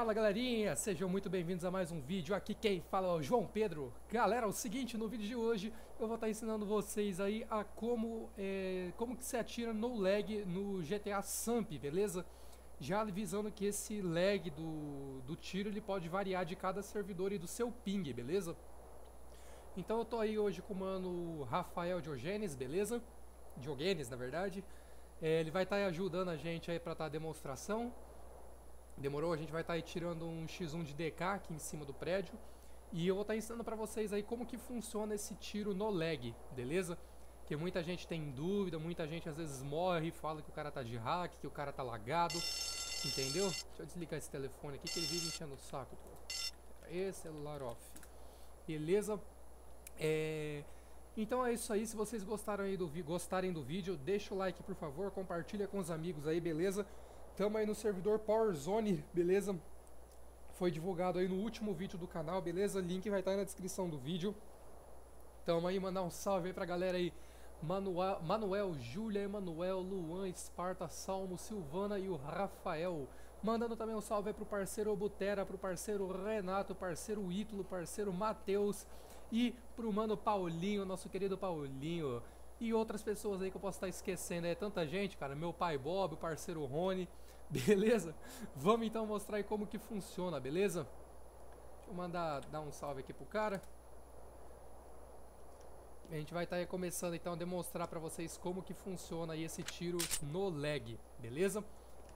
Fala galerinha, sejam muito bem-vindos a mais um vídeo. Aqui quem fala é o João Pedro. Galera, é o seguinte, no vídeo de hoje eu vou estar ensinando vocês aí a como, é, como que se atira no lag no GTA Samp, beleza? Já avisando que esse lag do, do tiro ele pode variar de cada servidor e do seu ping, beleza? Então eu tô aí hoje com o mano Rafael Diogenes, beleza? Diogenes, na verdade. É, ele vai estar ajudando a gente aí para estar a demonstração. Demorou? A gente vai estar tá tirando um X1 de DK aqui em cima do prédio. E eu vou estar tá ensinando para vocês aí como que funciona esse tiro no lag, beleza? Que muita gente tem dúvida, muita gente às vezes morre e fala que o cara tá de hack, que o cara tá lagado. Entendeu? Deixa eu desligar esse telefone aqui que ele vive enchendo o saco, pô. E celular off. Beleza? É... Então é isso aí, se vocês gostaram aí do gostarem do vídeo, deixa o like por favor, compartilha com os amigos aí, beleza? Tamo aí no servidor PowerZone, beleza? Foi divulgado aí no último vídeo do canal, beleza? Link vai estar aí na descrição do vídeo. Tamo aí, mandar um salve aí pra galera aí. Manuel, Manuel Júlia, Emanuel, Luan, Esparta, Salmo, Silvana e o Rafael. Mandando também um salve aí pro parceiro Butera, pro parceiro Renato, parceiro Ítalo, parceiro Matheus e pro mano Paulinho, nosso querido Paulinho. E outras pessoas aí que eu posso estar esquecendo, é tanta gente, cara. Meu pai Bob, o parceiro Rony. Beleza? Vamos então mostrar aí como que funciona, beleza? Deixa eu mandar dar um salve aqui pro cara. A gente vai estar tá começando então a demonstrar pra vocês como que funciona aí esse tiro no lag, beleza?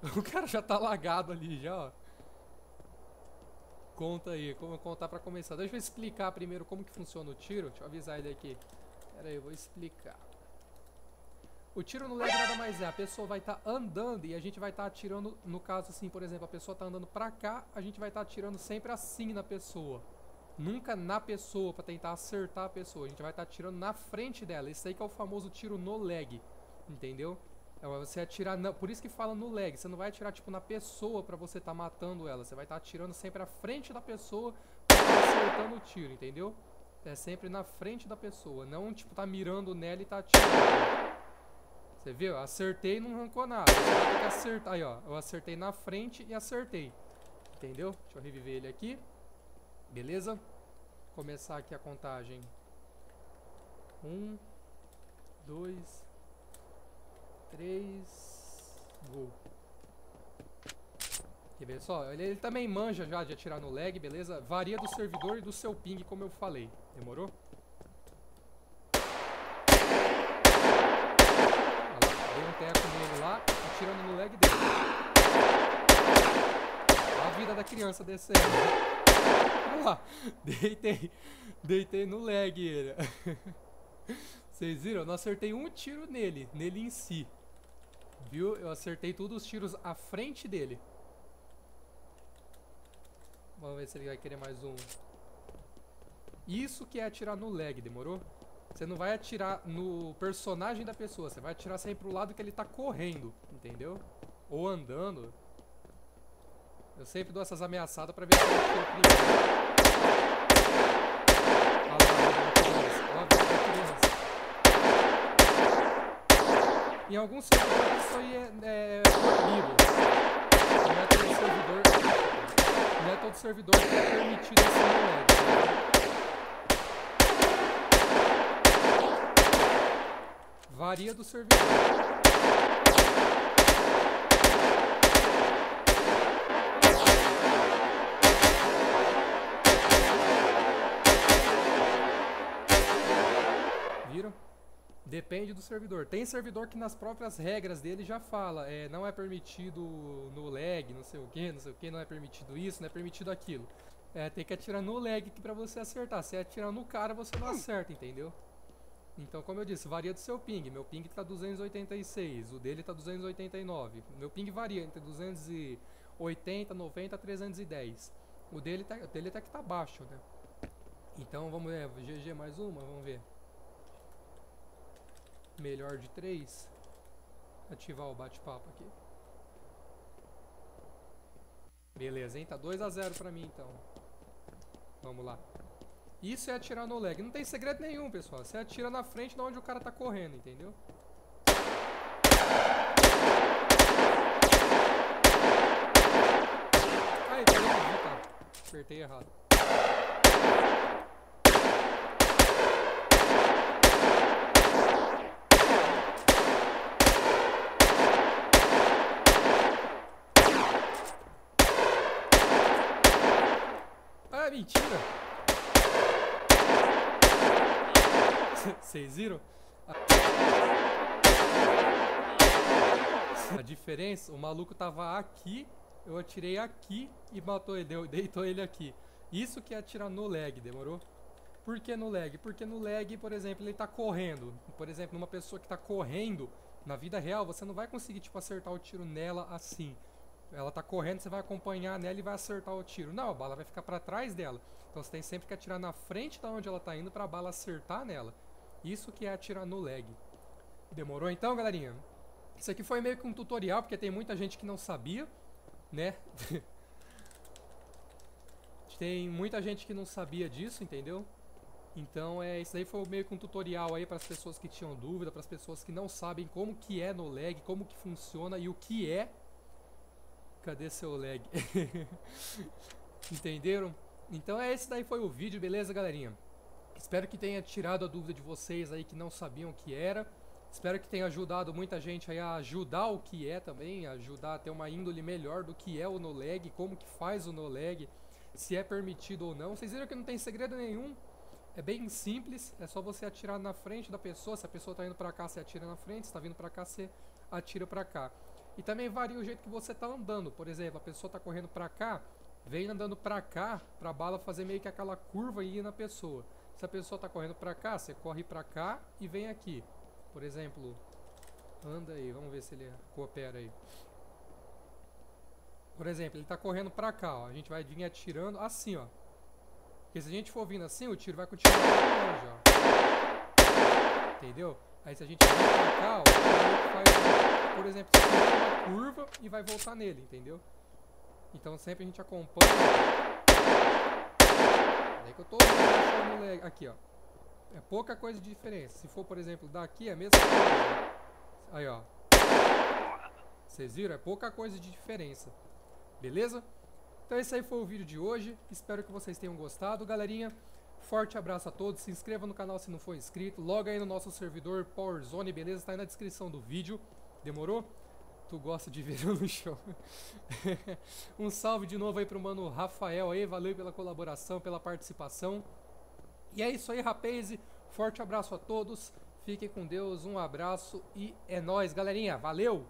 O cara já tá lagado ali já, ó. Conta aí, como contar pra começar. Deixa eu explicar primeiro como que funciona o tiro. Deixa eu avisar ele aqui. Pera aí, eu vou explicar. O tiro no lag nada mais é, a pessoa vai estar tá andando e a gente vai estar tá atirando, no caso assim, por exemplo, a pessoa está andando pra cá, a gente vai estar tá atirando sempre assim na pessoa. Nunca na pessoa, para tentar acertar a pessoa. A gente vai estar tá atirando na frente dela. Esse aí que é o famoso tiro no lag, entendeu? É você atirar, na, por isso que fala no lag, você não vai atirar tipo na pessoa para você estar tá matando ela, você vai estar tá atirando sempre à frente da pessoa, acertando o tiro, entendeu? É sempre na frente da pessoa, não tipo tá mirando nela e tá atirando. Você viu? Acertei e não arrancou nada. Acertar. Aí, ó. Eu acertei na frente e acertei. Entendeu? Deixa eu reviver ele aqui. Beleza? Começar aqui a contagem. Um, dois, três, gol. Quer ver só? Ele, ele também manja já de atirar no lag, beleza? Varia do servidor e do seu ping, como eu falei. Demorou? teco nele lá, atirando no leg dele. A vida da criança descendo. Olha lá, deitei, deitei no leg ele. Vocês viram? Eu não acertei um tiro nele, nele em si. Viu? Eu acertei todos os tiros à frente dele. Vamos ver se ele vai querer mais um. Isso que é atirar no lag, demorou? Você não vai atirar no personagem da pessoa, você vai atirar sempre pro lado que ele tá correndo, entendeu? Ou andando. Eu sempre dou essas ameaçadas pra ver se ele atira primeiro. Em alguns servidores isso aí é, é proibido. Não é todo servidor. Não é todo servidor que é permitido esse moleque. Varia do servidor. Viram? Depende do servidor. Tem servidor que nas próprias regras dele já fala, é, não é permitido no lag, não sei o que, não sei o que, não é permitido isso, não é permitido aquilo. É, tem que atirar no lag aqui pra você acertar. Se atirar no cara, você não acerta, entendeu? Então, como eu disse, varia do seu ping. Meu ping está 286, o dele está 289. Meu ping varia entre 280, 90 a 310. O dele tá, dele até que tá baixo, né? Então, vamos ver, GG mais uma, vamos ver. Melhor de 3. Ativar o bate-papo aqui. Beleza, hein? Tá 2 a 0 pra mim, então. Vamos lá. Isso é atirar no lag. Não tem segredo nenhum, pessoal. Você atira na frente de onde o cara tá correndo, entendeu? Aí, tá vendo? apertei errado. Vocês viram? A diferença, o maluco tava aqui, eu atirei aqui e matou ele, deitou ele aqui. Isso que é atirar no lag, demorou? Por que no lag? Porque no lag, por exemplo, ele tá correndo. Por exemplo, numa pessoa que tá correndo, na vida real, você não vai conseguir, tipo, acertar o tiro nela assim. Ela tá correndo, você vai acompanhar nela e vai acertar o tiro. Não, a bala vai ficar pra trás dela. Então você tem sempre que atirar na frente da onde ela tá indo pra bala acertar nela. Isso que é atirar no lag. Demorou então, galerinha? Isso aqui foi meio que um tutorial, porque tem muita gente que não sabia, né? tem muita gente que não sabia disso, entendeu? Então, é, isso aí foi meio que um tutorial aí para as pessoas que tinham dúvida, para as pessoas que não sabem como que é no lag, como que funciona e o que é. Cadê seu lag? Entenderam? Então, é esse daí foi o vídeo, beleza, galerinha? Espero que tenha tirado a dúvida de vocês aí que não sabiam o que era. Espero que tenha ajudado muita gente aí a ajudar o que é também, ajudar a ter uma índole melhor do que é o no lag, como que faz o no lag, se é permitido ou não. Vocês viram que não tem segredo nenhum. É bem simples, é só você atirar na frente da pessoa. Se a pessoa está indo para cá, você atira na frente. Se está vindo para cá, você atira para cá. E também varia o jeito que você está andando. Por exemplo, a pessoa está correndo para cá, vem andando para cá, para a bala fazer meio que aquela curva e ir na pessoa. Se a pessoa está correndo para cá, você corre para cá e vem aqui. Por exemplo, anda aí, vamos ver se ele coopera aí. Por exemplo, ele está correndo para cá, ó. A gente vai vir atirando assim, ó. Porque se a gente for vindo assim, o tiro vai continuar longe, ó. Entendeu? Aí se a gente vir pra cá, ó, faz, por exemplo, uma curva e vai voltar nele, entendeu? Então sempre a gente acompanha. Daí que eu tô. Aqui, ó. É pouca coisa de diferença. Se for, por exemplo, daqui é a mesma coisa. Aí, ó. Vocês viram? É pouca coisa de diferença. Beleza? Então esse aí foi o vídeo de hoje. Espero que vocês tenham gostado, galerinha. Forte abraço a todos. Se inscreva no canal se não for inscrito. Loga aí no nosso servidor PowerZone, beleza? Tá aí na descrição do vídeo. Demorou? Tu gosta de ver no chão. um salve de novo aí pro mano Rafael aí. Valeu pela colaboração, pela participação. E é isso aí, rapaz. Forte abraço a todos. Fiquem com Deus. Um abraço e é nóis, galerinha. Valeu!